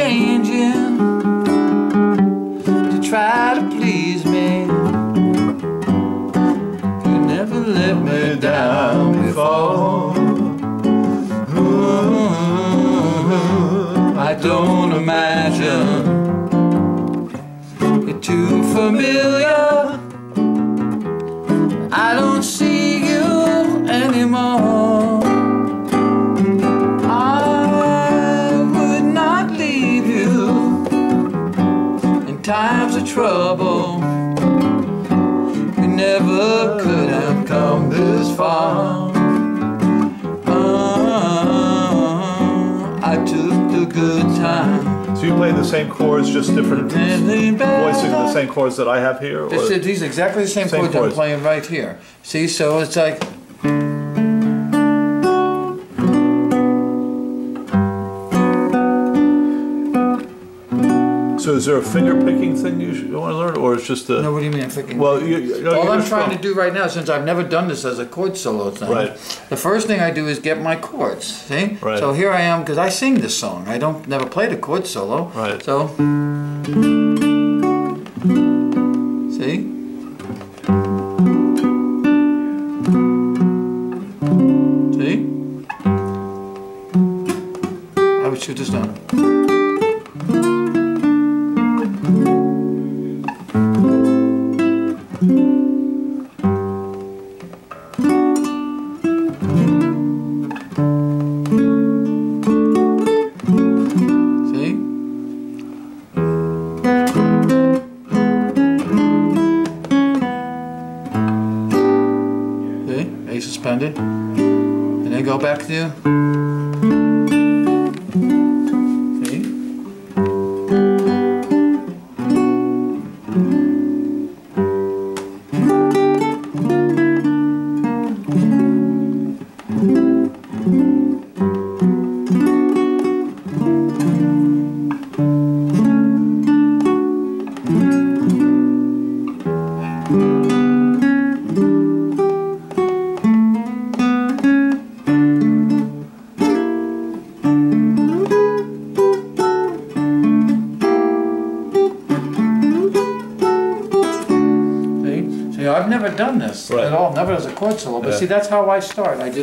changing to try to please me. You never let me down before. Ooh, I don't imagine you're too familiar. Times of trouble. We never could have come this far. Uh, I took the good time. So you play the same chords, just different voicing the same chords that I have here? This is, these are exactly the same, Same chords, chords. I'm playing right here. See, so it's like So is there a finger picking thing you, should, you want to learn, or it's just a? no, what do you mean? I'm thinking. Well, you, you know, All I'm trying to do right now, since I've never done this as a chord solo thing, Right. the first thing I do is get my chords. See? Right. So here I am because I sing this song. I don't never played a chord solo. Right. So. See? See? I would shoot this down. Suspended. And then go back to. See? See, I've never done this Right. at all, never as a chord solo, but Yeah. see, that's how I start. I just